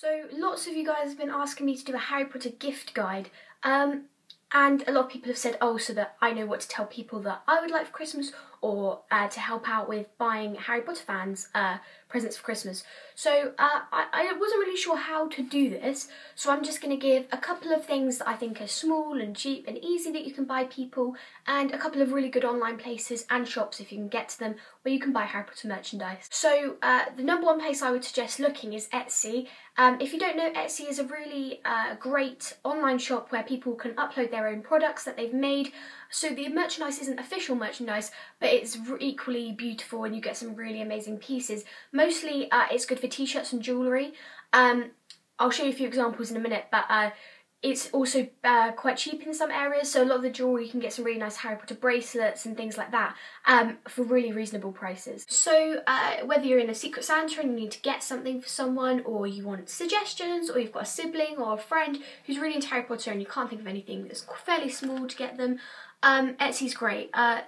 So lots of you guys have been asking me to do a Harry Potter gift guide. Um, and a lot of people have said, oh, so that I know what to tell people that I would like for Christmas or uh, to help out with buying Harry Potter fans uh, presents for Christmas. So uh, I, I, wasn't really sure how to do this, so I'm just going to give a couple of things that I think are small and cheap and easy that you can buy people, and a couple of really good online places and shops if you can get to them where you can buy Harry Potter merchandise. So uh, the number one place I would suggest looking is Etsy. Um, if you don't know, Etsy is a really uh, great online shop where people can upload their own products that they've made. So the merchandise isn't official merchandise, but it's equally beautiful and you get some really amazing pieces. Mostly uh, it's good for t-shirts and jewellery. Um, I'll show you a few examples in a minute, but uh, it's also uh, quite cheap in some areas, so a lot of the jewellery you can get some really nice Harry Potter bracelets and things like that um, for really reasonable prices. So uh, whether you're in a Secret Santa and you need to get something for someone, or you want suggestions, or you've got a sibling or a friend who's really into Harry Potter and you can't think of anything that's fairly small to get them, um, Etsy's great. Uh,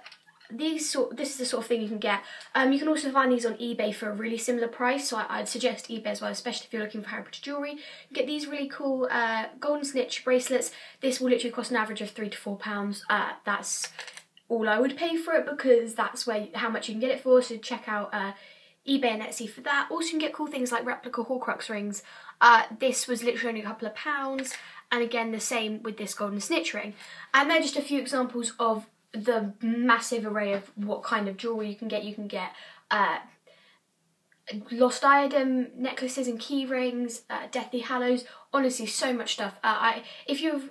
these sort this is the sort of thing you can get. Um, you can also find these on eBay for a really similar price, so I, would suggest eBay as well, especially if you're looking for Potter jewellery. You get these really cool uh, golden snitch bracelets. This will literally cost an average of three to four pounds. Uh, that's all I would pay for it because that's where how much you can get it for. So check out uh, eBay and Etsy for that. Also, you can get cool things like replica Horcrux rings. Uh, this was literally only a couple of pounds, and again the same with this golden snitch ring. And they're just a few examples of the massive array of what kind of jewelry you can get. You can get uh, lost diadem necklaces and key rings, uh, Deathly Hallows. Honestly, so much stuff. Uh, I, if you've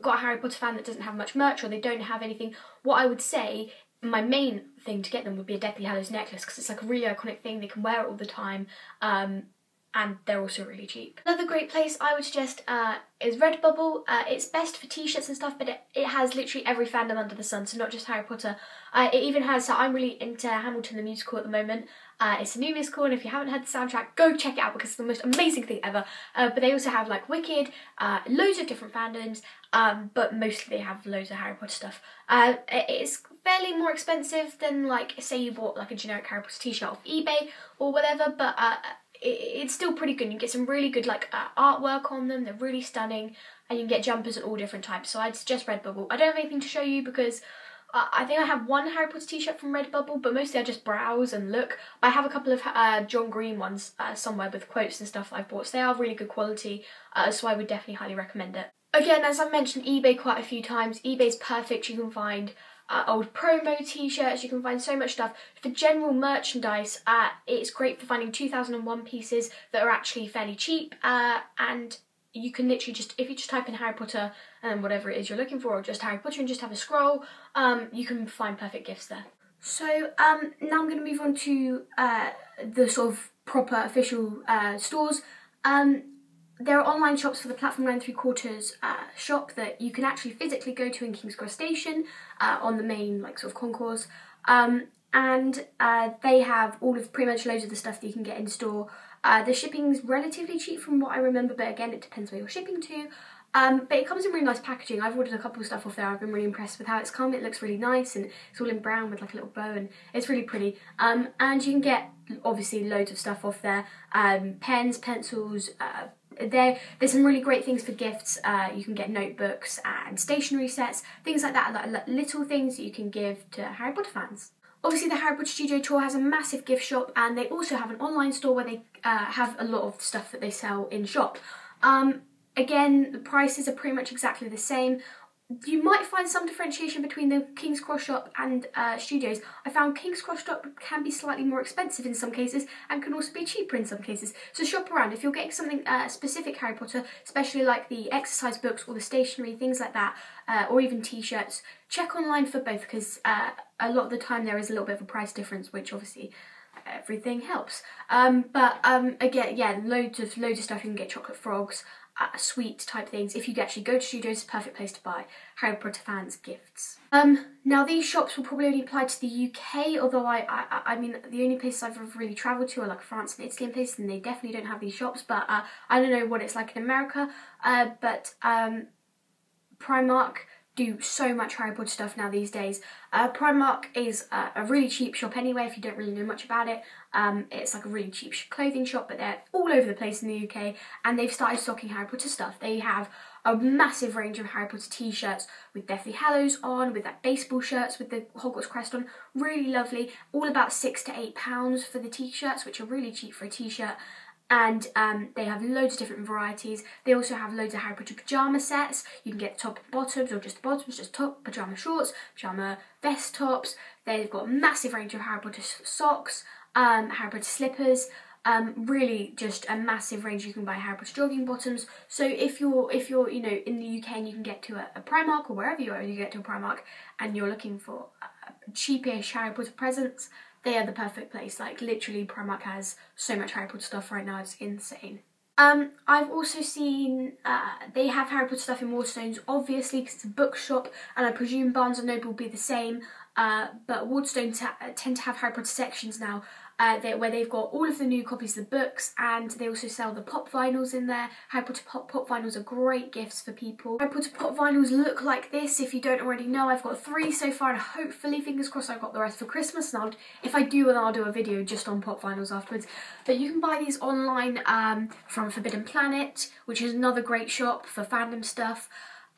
got a Harry Potter fan that doesn't have much merch or they don't have anything, what I would say, my main thing to get them would be a Deathly Hallows necklace because it's like a really iconic thing. They can wear it all the time. Um, and they're also really cheap. Another great place I would suggest uh, is Redbubble. Uh, it's best for t-shirts and stuff, but it, it has literally every fandom under the sun, so not just Harry Potter. Uh, it even has, so I'm really into Hamilton the musical at the moment. Uh, it's a new musical, and if you haven't heard the soundtrack, go check it out because it's the most amazing thing ever. Uh, but they also have like Wicked, uh, loads of different fandoms, um, but mostly they have loads of Harry Potter stuff. it's fairly more expensive than like, say you bought like a generic Harry Potter t-shirt off eBay or whatever, but it's still pretty good. You get some really good like uh, artwork on them. They're really stunning, and you can get jumpers at all different types. So I'd suggest Redbubble. I don't have anything to show you because uh, I think I have one Harry Potter t-shirt from Redbubble, but mostly I just browse and look. I have a couple of uh, John Green ones uh, somewhere with quotes and stuff that I've bought. So they are really good quality, uh, so I would definitely highly recommend it. Again, as I've mentioned eBay quite a few times, eBay's perfect. You can find uh, old promo t-shirts, you can find so much stuff. For general merchandise, uh, it's great for finding 2001 pieces that are actually fairly cheap uh, and you can literally just, if you just type in Harry Potter and whatever it is you're looking for, or just Harry Potter and just have a scroll, um, you can find perfect gifts there. So um, now I'm going to move on to uh, the sort of proper official uh, stores. Um, there are online shops for the Platform 9 3 quarters uh, shop that you can actually physically go to in King's Cross Station uh, on the main like sort of concourse. Um, and uh, they have all of pretty much loads of the stuff that you can get in store. Uh, the shipping's relatively cheap from what I remember, but again, it depends where you're shipping to. Um, but it comes in really nice packaging. I've ordered a couple of stuff off there. I've been really impressed with how it's come. It looks really nice and it's all in brown with like a little bow and it's really pretty. Um, and you can get obviously loads of stuff off there. Um, pens, pencils, uh, there, there's some really great things for gifts. Uh, you can get notebooks and stationery sets, things like that, like little things that you can give to Harry Potter fans. Obviously, the Harry Potter Studio Tour has a massive gift shop, and they also have an online store where they uh, have a lot of stuff that they sell in shop. Um, again, the prices are pretty much exactly the same you might find some differentiation between the King's Cross shop and uh, studios. I found King's Cross shop can be slightly more expensive in some cases and can also be cheaper in some cases. So shop around. If you're getting something uh, specific Harry Potter, especially like the exercise books or the stationery, things like that, uh, or even t-shirts, check online for both because uh, a lot of the time there is a little bit of a price difference, which obviously everything helps. Um, but um, again, yeah, loads of loads of stuff. You can get chocolate frogs, uh, sweet type things. If you actually go to studios, perfect place to buy Harry Potter fans gifts. Um, now these shops will probably only apply to the UK, although I, I, I mean the only places I've really travelled to are like France and Italy and places, and they definitely don't have these shops. But uh, I don't know what it's like in America. Uh, but um, Primark do so much Harry Potter stuff now these days. Uh, Primark is a, a, really cheap shop anyway if you don't really know much about it. Um, it's like a really cheap clothing shop but they're all over the place in the UK and they've started stocking Harry Potter stuff. They have a massive range of Harry Potter t-shirts with Deathly Hallows on, with that baseball shirts with the Hogwarts crest on. Really lovely. All about six to eight pounds for the t-shirts which are really cheap for a t-shirt and um, they have loads of different varieties. They also have loads of Harry Potter pyjama sets. You can get top and bottoms or just the bottoms, just top pyjama shorts, pyjama vest tops. They've got a massive range of Harry Potter socks, um, Harry Potter slippers. Um, really, just a massive range. You can buy Harry Potter jogging bottoms. So if you're if you're you know in the UK and you can get to a, a Primark or wherever you are, you get to a Primark and you're looking for cheapish Harry Potter presents they are the perfect place. Like literally Primark has so much Harry Potter stuff right now, it's insane. Um, I've also seen uh, they have Harry Potter stuff in Waterstones, obviously because it's a bookshop, and I presume Barnes and Noble will be the same. Uh, but Waterstones tend to have Harry sections now, uh, where they've got all of the new copies of the books and they also sell the pop vinyls in there. Harry Potter pop, pop vinyls are great gifts for people. Harry Potter pop vinyls look like this if you don't already know. I've got three so far and hopefully, fingers crossed, I've got the rest for Christmas and I'll, if I do then I'll do a video just on pop vinyls afterwards. But you can buy these online um, from Forbidden Planet, which is another great shop for fandom stuff.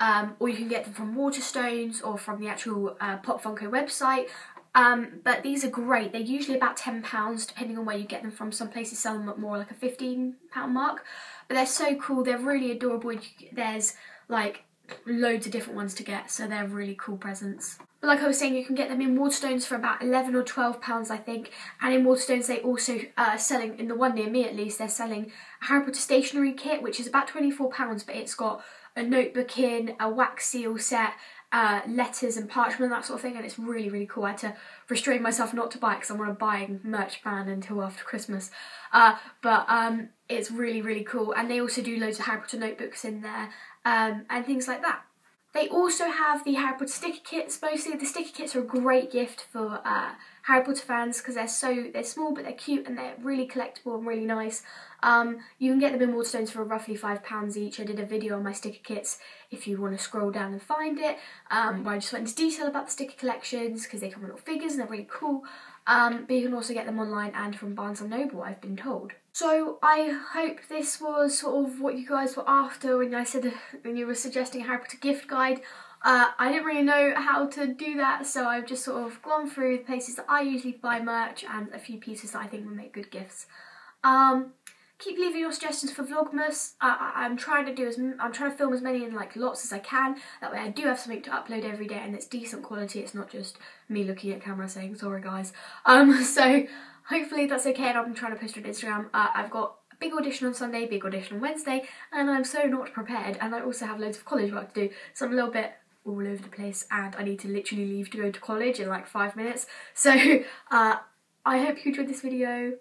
Um, or you can get them from Waterstones or from the actual uh, Pop Funko website. Um, but these are great. They're usually about £10 depending on where you get them from. Some places sell them at more like a £15 mark. But they're so cool. They're really adorable. There's like loads of different ones to get. So they're really cool presents. But like I was saying, you can get them in Waterstones for about 11 or 12 pounds, I think. And in Waterstones, they also are uh, selling, in the one near me at least, they're selling a Harry Potter stationery kit, which is about 24 pounds, but it's got a notebook in, a wax seal set, uh, letters and parchment, that sort of thing, and it's really, really cool. I had to restrain myself not to buy it because I'm on a buying merch ban until after Christmas. Uh, but um, it's really, really cool, and they also do loads of Harry Potter notebooks in there um, and things like that. They also have the Harry Potter sticker kits. Mostly, the sticker kits are a great gift for uh, Harry Potter fans because they're so they're small but they're cute and they're really collectible and really nice. Um, you can get them in Waterstones for roughly five pounds each. I did a video on my sticker kits if you want to scroll down and find it, um, where I just went into detail about the sticker collections because they come with little figures and they're really cool. Um, but you can also get them online and from Barnes & Noble, I've been told. So I hope this was sort of what you guys were after when I said when you were suggesting a Harry Potter gift guide. Uh, I didn't really know how to do that, so I've just sort of gone through the places that I usually buy merch and a few pieces that I think would make good gifts. Um, keep leaving your suggestions for Vlogmas. I, am trying to do as I'm trying to film as many in like lots as I can. That way, I do have something to upload every day, and it's decent quality. It's not just me looking at camera saying sorry, guys. Um, so hopefully that's okay. And I'm trying to post on Instagram. Uh, I've got a big audition on Sunday, big audition on Wednesday, and I'm so not prepared. And I also have loads of college work to do, so I'm a little bit all over the place, and I need to literally leave to go to college in like five minutes. So uh, I hope you enjoyed this video.